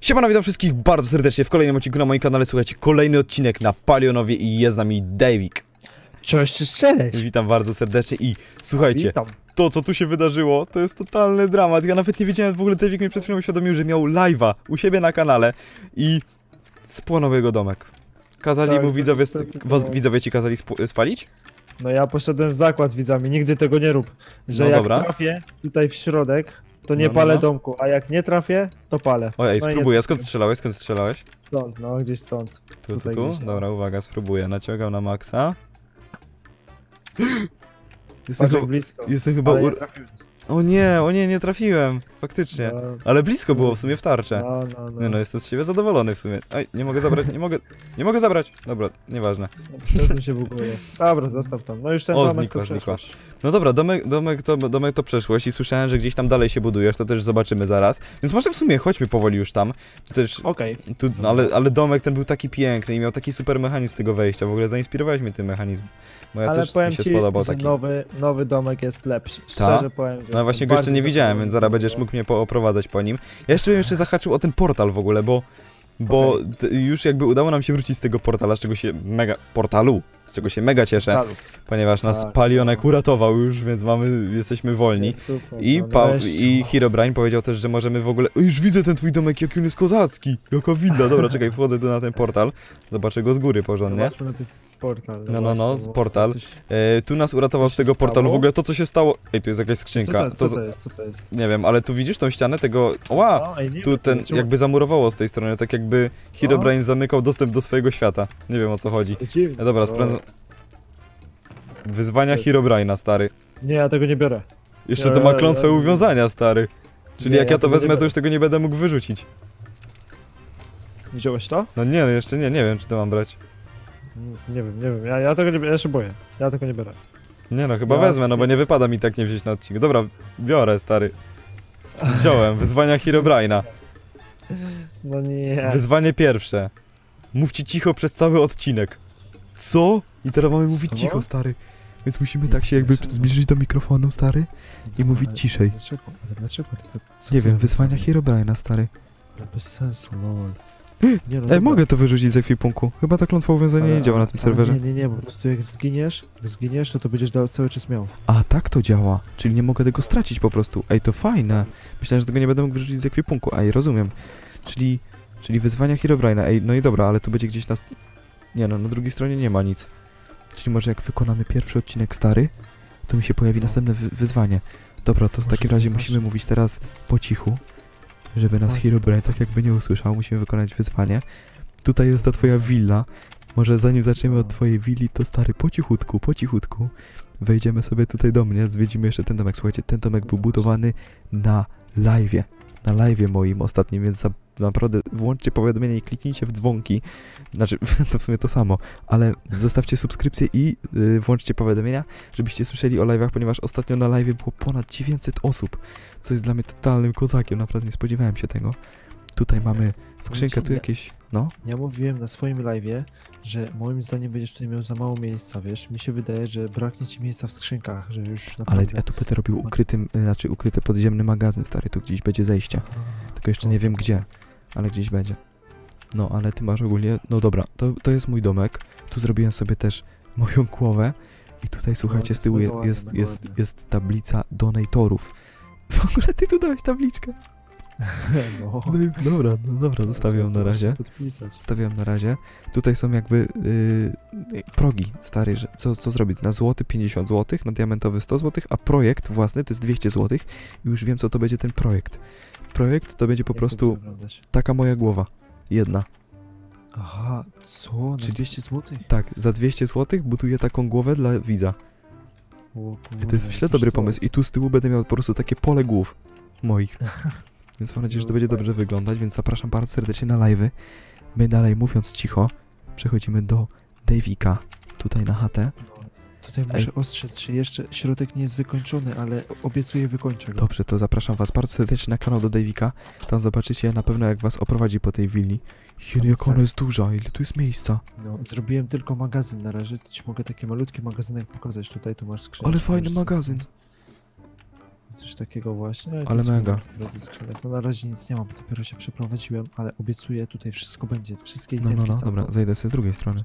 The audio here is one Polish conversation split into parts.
Siemano, witam wszystkich bardzo serdecznie w kolejnym odcinku na moim kanale. Słuchajcie, kolejny odcinek na Palionowie i jest z nami Davik. Cześć, cześć! Witam bardzo serdecznie i słuchajcie, Witam. to co tu się wydarzyło, to jest totalny dramat. Ja nawet nie wiedziałem, w ogóle Davik mnie przed chwilą uświadomił, że miał live'a u siebie na kanale i spłonął jego domek. Kazali Tak, mu widzowie, was, widzowie ci kazali spalić? No ja poszedłem w zakład z widzami, nigdy tego nie rób. Że No jak dobra. trafię tutaj w środek, to nie No, no, palę no. domku, a jak nie trafię, to palę. Ojej, No spróbuję. Skąd strzelałeś? Skąd strzelałeś? Stąd, no gdzieś stąd. Tu, tu, Tutaj tu? gdzieś. Dobra, uwaga, spróbuję. Naciągam na maksa. Jestem, Patrz chyba, blisko. jestem chyba ur... O nie, o nie, nie trafiłem. Faktycznie. No, Ale blisko było w sumie w tarczę. no, no, no. Nie no, jestem z siebie zadowolony w sumie. Ej, nie mogę zabrać, nie mogę, nie mogę zabrać. Dobra, nieważne. Czasem się buguje. Dobra, zostaw tam. No już ten O, domek to przeszłość. No dobra, domek, domek, to, domek to przeszłość i słyszałem, że gdzieś tam dalej się budujesz, to też zobaczymy zaraz. Więc może w sumie chodźmy powoli już tam. Tu też, Okej. tu, no, ale, ale domek ten był taki piękny i miał taki super mechanizm tego wejścia. W ogóle zainspirowałeś mnie tym mechanizm. Bo ja Ale też powiem mi się ci, spodobał taki. nowy, nowy domek jest lepszy. Szczerze powiem. że No właśnie go jeszcze nie widziałem, więc zaraz będziesz z mógł mnie pooprowadzać po nim. Ja jeszcze bym jeszcze zahaczył o ten portal w ogóle, bo, bo t- już jakby udało nam się wrócić z tego portala, z czego się mega... portalu, z czego się mega cieszę, portalu. ponieważ nas Tak, Palionek uratował już, więc mamy, jesteśmy wolni. Super, I, no, pa-. I Herobrine powiedział też, że możemy w ogóle... O, już widzę ten twój domek, jaki on jest kozacki! Jaka willa! Dobra, czekaj, wchodzę tu na ten portal. Zobaczę go z góry porządnie. Portal. No, no, no, właśnie, portal. coś- E, tu nas uratował Co z tego portalu. W ogóle to, co się stało... Ej, tu jest jakaś Co skrzynka. to, To co to jest? Co to jest? Nie wiem, ale tu widzisz tą ścianę tego... Ła! No, ej, Tu ten jakby zamurowało z tej strony, tak jakby Herobrine zamykał dostęp do swojego świata. Nie wiem o co chodzi. dziwne. No dobra, O, sprawdzam. Wyzwania Co? Herobrine'a, stary. Nie, ja tego nie biorę. Jeszcze to ma klątwę uwiązania, stary. Czyli Nie, jak ja to wezmę, to już tego nie będę mógł wyrzucić. Wziąłeś to? No nie, no jeszcze nie, nie wiem czy to mam brać. Nie wiem, nie wiem. Ja, ja tego nie biorę, ja się boję. Ja tego nie biorę. Nie no, chyba Ja wezmę, no bo nie wypada mi tak nie wziąć na odcinek. Dobra, biorę, stary. Wziąłem, wyzwania Herobrine'a. No nie. Wyzwanie pierwsze. Mówcie cicho przez cały odcinek. Co? I teraz mamy mówić Co? cicho, stary. Więc musimy tak się jakby Dlaczego? zbliżyć do mikrofonu, stary. i mówić Ale ciszej. Dlaczego? Ale dlaczego to... co Nie wiem, wyzwania Herobrine'a, stary. Ale bez sensu, lol. Nie, no, Ej, mogę to wyrzucić z ekwipunku. Chyba ta klątwa uwiązania Ale- nie działa na tym serwerze. Nie, nie, nie, po prostu jak zginiesz, jak zginiesz, to to będziesz dał, cały czas miał. A, tak to działa. Czyli nie mogę tego stracić po prostu. Ej, to fajne. Myślałem, że tego nie będę mógł wyrzucić z ekwipunku. Ej, rozumiem. Czyli, czyli wyzwania Herobrine'a. Ej, no i dobra, ale tu będzie gdzieś na... Nie no, na drugiej stronie nie ma nic. Czyli może jak wykonamy pierwszy odcinek stary, to mi się pojawi następne wy wyzwanie. Dobra, to w takim razie musimy mówić teraz po cichu, żeby nas. Herobrine tak jakby nie usłyszał. Musimy wykonać wyzwanie. Tutaj jest ta twoja willa. Może zanim zaczniemy od twojej willi, to stary, po cichutku, po cichutku wejdziemy sobie tutaj do mnie, zwiedzimy jeszcze ten domek. Słuchajcie, ten domek był budowany na live'ie. Na live'ie moim ostatnim, więc za, naprawdę włączcie powiadomienia i kliknijcie w dzwonki. Znaczy, to w sumie to samo, ale zostawcie subskrypcję i y, włączcie powiadomienia, żebyście słyszeli o live'ach, ponieważ ostatnio na live'ie było ponad 900 osób, co jest dla mnie totalnym kozakiem, naprawdę nie spodziewałem się tego. Tutaj mamy skrzynkę, tu jakieś, no. Ja mówiłem na swoim live'ie, że moim zdaniem będziesz tutaj miał za mało miejsca, wiesz? Mi się wydaje, że braknie ci miejsca w skrzynkach, że już Ale naprawdę... ja tu będę robił ukrytym, y, znaczy ukryty podziemny magazyn, stary, tu gdzieś będzie zejście. Tylko jeszcze nie wiem gdzie, ale gdzieś będzie. No, ale ty masz ogólnie, no dobra, to, to jest mój domek. Tu zrobiłem sobie też moją głowę. I tutaj, słuchajcie, z tyłu jest jest, jest, jest, tablica donatorów. W ogóle ty tu dałeś tabliczkę. no. No i dobra, no dobra, zostawiam na razie. Zostawiam na razie. Tutaj są jakby yy, progi, stary, że co, co zrobić? Na złoty 50 zł, na diamentowy 100 zł, a projekt własny to jest 200 zł. I już wiem, co to będzie ten projekt. Projekt to będzie po Jak prostu taka moja głowa. Jedna. Aha, co? Czyli- 200 zł? Tak, za 200 zł buduję taką głowę dla widza. I to jest myślę dobry pomysł. I tu z tyłu będę miał po prostu takie pole głów moich. Więc mam nadzieję, że to będzie dobrze wyglądać, więc zapraszam bardzo serdecznie na live'y. My dalej, mówiąc cicho, przechodzimy do Davika, tutaj na chatę. Tutaj muszę ostrzec, że jeszcze środek nie jest wykończony, ale obiecuję wykończę go. Dobrze, to zapraszam was bardzo serdecznie na kanał do Davika. Tam zobaczycie na pewno, jak was oprowadzi po tej willi. Jeny, jak ona jest duża, ile tu jest miejsca. No, zrobiłem tylko magazyn na razie, ci mogę taki malutki magazynek pokazać. Tutaj tu masz skrzynkę. Ale fajny magazyn. Coś takiego właśnie. Ale mega. skrzynek. No na razie nic nie mam, dopiero się przeprowadziłem, ale obiecuję, tutaj wszystko będzie, wszystkie No, no, no, dobra, zejdę sobie z drugiej strony.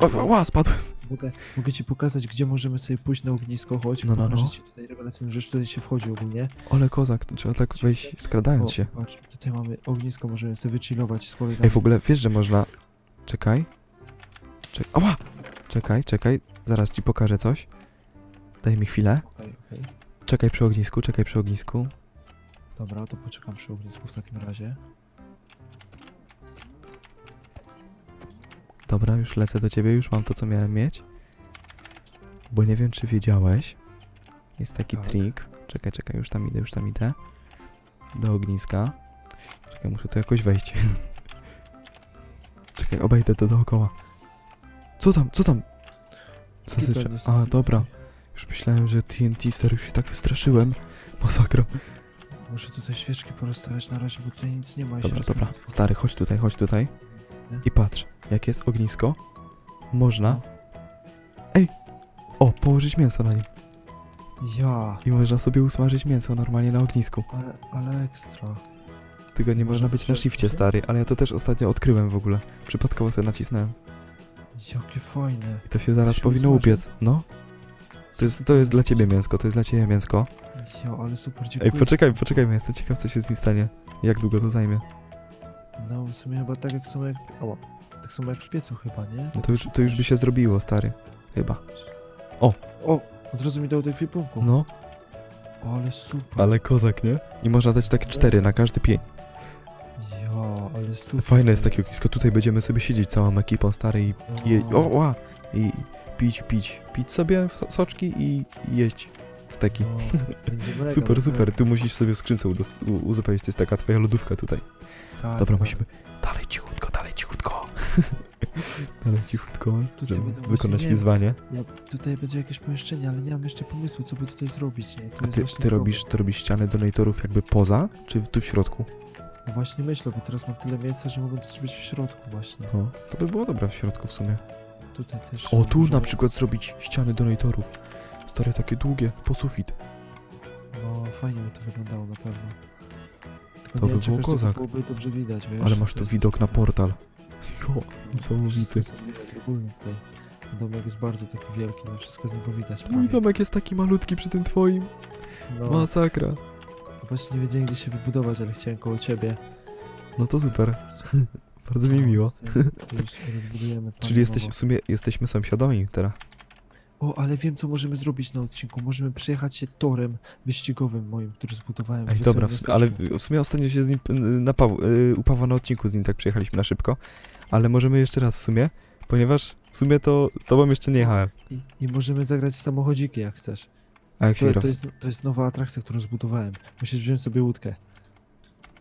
O, ła, spadł. Mogę, mogę ci pokazać, gdzie możemy sobie pójść na ognisko, chodź, No, no, no. ci tutaj rewelacyjną rzecz, tutaj się wchodzi ogólnie. Ale kozak, to trzeba tak wejść skradając O, się. Patrz, tutaj mamy ognisko, możemy sobie wychillować z kolegami. Ej, w ogóle wiesz, że można... Czekaj. Czek... Ała! Czekaj, czekaj, zaraz ci pokażę coś. Daj mi chwilę. Okej, okej. Czekaj przy ognisku, czekaj przy ognisku. Dobra, to poczekam przy ognisku w takim razie. Dobra, już lecę do ciebie, już mam to, co miałem mieć. Bo nie wiem, czy wiedziałeś. Jest taki Tak. trik. Czekaj, czekaj, już tam idę, już tam idę. Do ogniska. Czekaj, muszę tu jakoś wejść. czekaj, obejdę to dookoła. Co tam, co tam? Co ty... A, dobra. Już myślałem, że TNT, stary, już się tak wystraszyłem. Masakra. Muszę tutaj świeczki porozstawiać na razie, bo tutaj nic nie ma. Dobra, dobra. Stary, chodź tutaj, chodź tutaj. Nie? I patrz, jak jest ognisko, można... Ej! O, położyć mięso na nim. Ja, I można sobie usmażyć mięso normalnie na ognisku. ale, ale ekstra. Tego nie Można być na shifcie, stary, ale ja to też ostatnio odkryłem w ogóle. Przypadkowo sobie nacisnąłem. Jakie fajne. I to się zaraz się powinno usmaży? upiec. No, to jest, to jest dla ciebie mięsko, to jest dla ciebie mięsko. Ja, ale super, dziękuję. Ej, poczekaj, poczekaj, jestem ciekaw, co się z nim stanie. Jak długo to zajmie. No, w sumie chyba tak jak samo jak... Ała, tak samo jak w piecu chyba, nie? No to już, to już by się zrobiło, stary. Chyba. O, od razu mi dał do ekwipunku. No, Ale super. ale kozak, nie? I można dać takie cztery na każdy pień. Ja, ale super. Fajne jest takie ognisko, tutaj będziemy sobie siedzieć całą ekipą, stary, i je, o, ła, i pić, pić, pić sobie so- soczki i jeść steki. No, Super, no, super, tu musisz sobie w skrzynce uzupełnić, to jest taka twoja lodówka tutaj. Tak, Dobra, tak. musimy, dalej cichutko, dalej cichutko. Tutaj żeby wykonać nie wyzwanie. Ja, tutaj będzie jakieś pomieszczenie, ale nie mam jeszcze pomysłu, co by tutaj zrobić, nie? To ty, ty robisz, ty robisz ścianę donatorów jakby poza, czy w- tu w środku? No właśnie myślę, bo teraz mam tyle miejsca, że mogę to zrobić w środku właśnie. No, to by było dobre w środku w sumie. Tutaj też... O, tu na przykład zrobić ściany donatorów. Stare, takie długie, po sufit. No, fajnie by to wyglądało na pewno. Tylko To by wiem, było kozak. byłoby dobrze widać, wiesz? Ale masz to tu widok na portal. Jo, niesamowity. Ten domek jest bardzo taki wielki, no wszystko z niego widać. Mój domek jest taki malutki przy tym twoim. No, Masakra. właśnie nie wiedziałem, gdzie się wybudować, ale chciałem koło ciebie. No to super. Bardzo mi miło. Czyli jesteś, w sumie jesteśmy sąsiadami teraz. O, ale wiem, co możemy zrobić na odcinku. Możemy przejechać się torem wyścigowym moim, który zbudowałem. w Ej, dobra, w, sumie- ale w sumie ostatnio się z nim y, na Paw, y, u Pawła na odcinku z nim tak przyjechaliśmy na szybko. Ale możemy jeszcze raz w sumie, ponieważ w sumie to z tobą jeszcze nie jechałem. I, I możemy zagrać w samochodziki, jak chcesz. A jak To, to, jest, to jest nowa atrakcja, którą zbudowałem. Musisz wziąć sobie łódkę.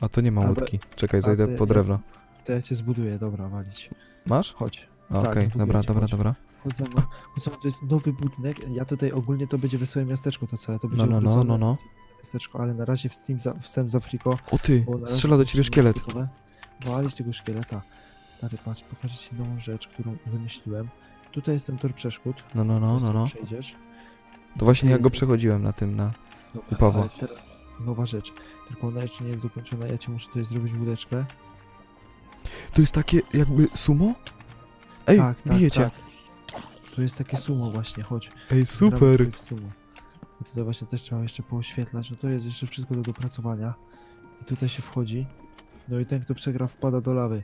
A to nie ma Albo- łódki. Czekaj, zajdę po ja- drewno. To ja cię zbuduję, dobra, walić. Masz? Chodź. Tak, Okej, zbuduję dobra, ci, dobra, chodź. dobra. Chodź za mną. Chodź za mną, to jest nowy budynek. Ja tutaj ogólnie to będzie wesołe miasteczko to całe. To będzie No, no, no, no, no. miasteczko, ale na razie w Steam za, w Sam z Afriko. O ty, strzela do ciebie szkielet. Walić tego szkieleta. Stary, patrz, pokażę ci nową rzecz, którą wymyśliłem. Tutaj jest ten tor przeszkód. No, no, no, no, no. Przejdziesz. To właśnie ja go przechodziłem na tym, na... Dobra, u Pawła. teraz jest nowa rzecz. Tylko ona jeszcze nie jest dokończona. Ja ci muszę tutaj zrobić łódeczkę. To jest takie jakby sumo? Ej, tak, tak, bijecie. tak. Tu jest takie sumo właśnie, chodź. Ej, super. sumo. To tutaj właśnie też trzeba jeszcze pooświetlać. No to jest jeszcze wszystko do dopracowania. I tutaj się wchodzi. No i ten, kto przegra, wpada do lawy.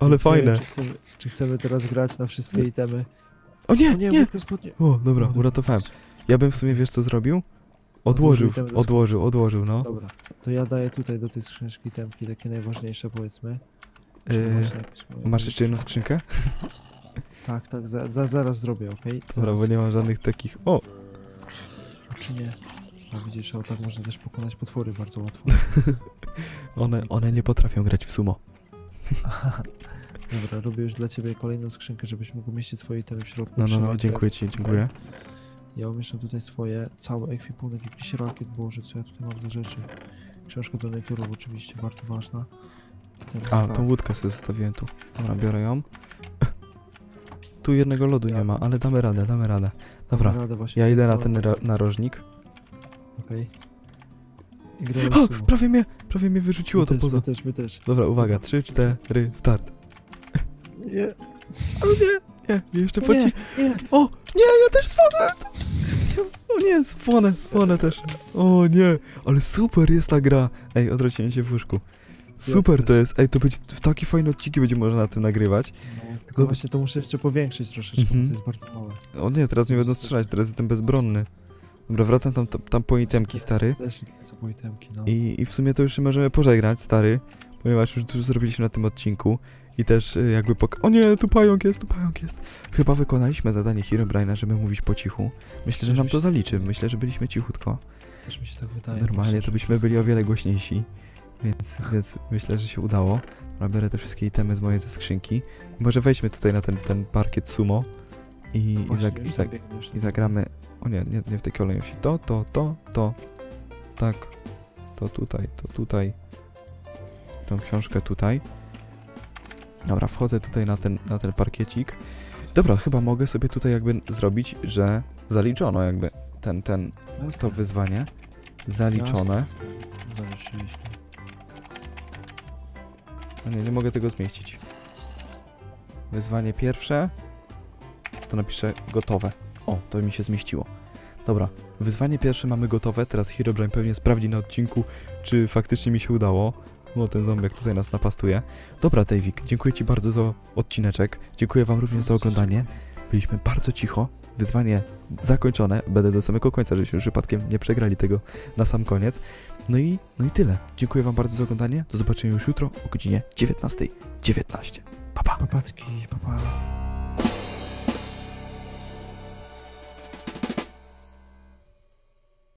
Ale Więc fajne. Czy chcemy, czy chcemy teraz grać na wszystkie itemy? O nie, O nie, nie. O, dobra, No, uratowałem. Ja bym w sumie, wiesz co zrobił? Odłożył, do odłożył, odłożył, no. Dobra, to ja daję tutaj do tej skrzyneczki itemki, takie najważniejsze powiedzmy. Yy, Masz jeszcze jedną skrzynkę? Tak, tak, za, za, zaraz zrobię, okej? Dobra, Zaraz. bo nie mam żadnych takich... O, Czy nie? A widzisz, o tak można też pokonać potwory bardzo łatwo. one, one nie potrafią grać w sumo. Dobra, robię już dla ciebie kolejną skrzynkę, żebyś mógł umieścić swoje itemy w środku. No, no, no, dziękuję ci, dziękuję. Ja umieszczam tutaj swoje, cały ekwipunek, jakiś rakiet, boże, co ja tutaj mam za rzeczy. Książka do naturów oczywiście, bardzo ważna. A, tak, tą łódkę sobie zostawiłem tu. Dobra, biorę ją. Tu jednego lodu nie ma, ale damy radę, damy radę. damy Dobra, radę właśnie, ja idę na jest ten ra- narożnik. Okej. I gramy O, w sumo. prawie mnie, prawie mnie wyrzuciło My to też, poza. My też, my też. Dobra, uwaga, 3, 4, start. Nie, Ale nie, nie, jeszcze po nie, ci... nie. O, nie, ja też spłonę! O nie, spłonę, spłonę też. O nie, ale super jest ta gra. Ej, odwróciłem się w łóżku. Super to też. jest, ej, to będzie, w takie fajne odcinki będzie można na tym nagrywać. No, tylko Dobra. właśnie to muszę jeszcze powiększyć troszeczkę, Mhm. bo to jest bardzo małe. O nie, teraz mnie będą strzelać, teraz jestem bezbronny. Dobra, wracam tam, tam, tam po itemki, stary. Też są po itemki, no. I, I w sumie to już możemy pożegnać, stary, ponieważ już dużo zrobiliśmy na tym odcinku. I też y, jakby pok... O nie, tu pająk jest, tu pająk jest. Chyba wykonaliśmy zadanie Herobrine'a, żeby mówić po cichu. Myślę, że nam to zaliczy. Myślę, że byliśmy cichutko. Też mi się tak wydaje. Normalnie to byśmy byli o wiele głośniejsi. Więc, więc myślę, że się udało. Dobra, biorę te wszystkie itemy z mojej ze skrzynki. Może wejdźmy tutaj na ten, ten parkiet sumo. I, i, zag, i, zag, i zagramy... O nie, nie, nie w tej kolejności. To, to, to, to. Tak. To tutaj, to tutaj. Tą książkę tutaj. Dobra, wchodzę tutaj na ten, na ten parkiecik. Dobra, chyba mogę sobie tutaj jakby zrobić, że zaliczono jakby ten, ten, Jasne, to wyzwanie. Zaliczone. Zaliczyliśmy. No nie, nie mogę tego zmieścić. Wyzwanie pierwsze. To napiszę gotowe. O, to mi się zmieściło. Dobra, wyzwanie pierwsze mamy gotowe. Teraz Herobrine pewnie sprawdzi na odcinku, czy faktycznie mi się udało. O, ten zombiak tutaj nas napastuje. Dobra, Davik, dziękuję Ci bardzo za odcineczek. Dziękuję Wam również za oglądanie. Byliśmy bardzo cicho. Wyzwanie zakończone. Będę do samego końca, żebyśmy przypadkiem nie przegrali tego na sam koniec. No i, no i tyle. Dziękuję Wam bardzo za oglądanie. Do zobaczenia już jutro o godzinie 19.19. Pa, pa. Papatki, papa.